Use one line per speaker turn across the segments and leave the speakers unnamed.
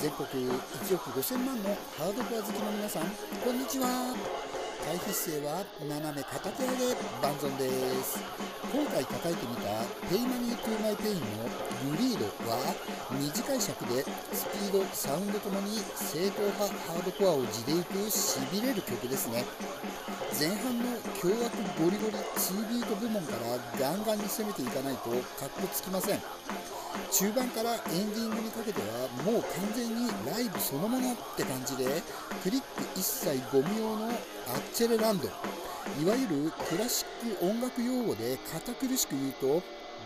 全国1億5000万のハードコア好きの皆さんこんにちは。回避姿勢は斜め片手上げバンゾンです。今回叩いてみた Pay money To my Pain の Greed は短い尺でスピードサウンドともに正統派ハードコアを地でいくしびれる曲ですね。前半の凶悪ゴリゴリ2ビート部門からガンガンに攻めていかないとかっこつきません。中盤からエンディングにかけてはもう完全にライブそのものって感じでクリック一切ゴミ用のアッチェレランド。いわゆるクラシック音楽用語で堅苦しく言うと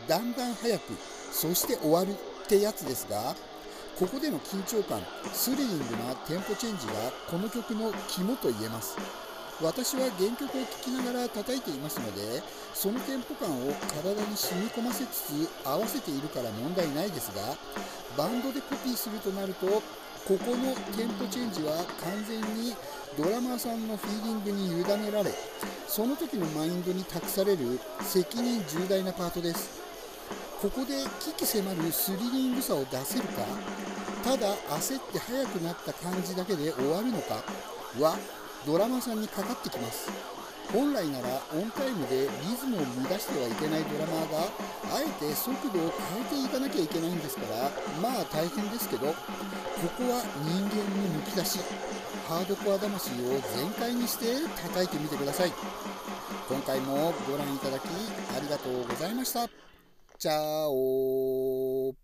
だんだん早くそして終わるってやつですがここでの緊張感スリリングなテンポチェンジがこの曲の肝と言えます。私は原曲を聴きながら叩いていますのでそのテンポ感を体に染み込ませつつ合わせているから問題ないですがバンドでコピーするとなるとここのテンポチェンジは完全にドラマーさんのフィーリングに委ねられその時のマインドに託される責任重大なパートです。ここで危機迫るスリリングさを出せるかただ焦って速くなった感じだけで終わるのかはドラマさんにかかってきます。本来ならオンタイムでリズムを乱してはいけないドラマーがあえて速度を変えていかなきゃいけないんですからまあ大変ですけどここは人間のむき出しハードコア魂を全開にして叩いてみてください。今回もご覧いただきありがとうございました。チャオ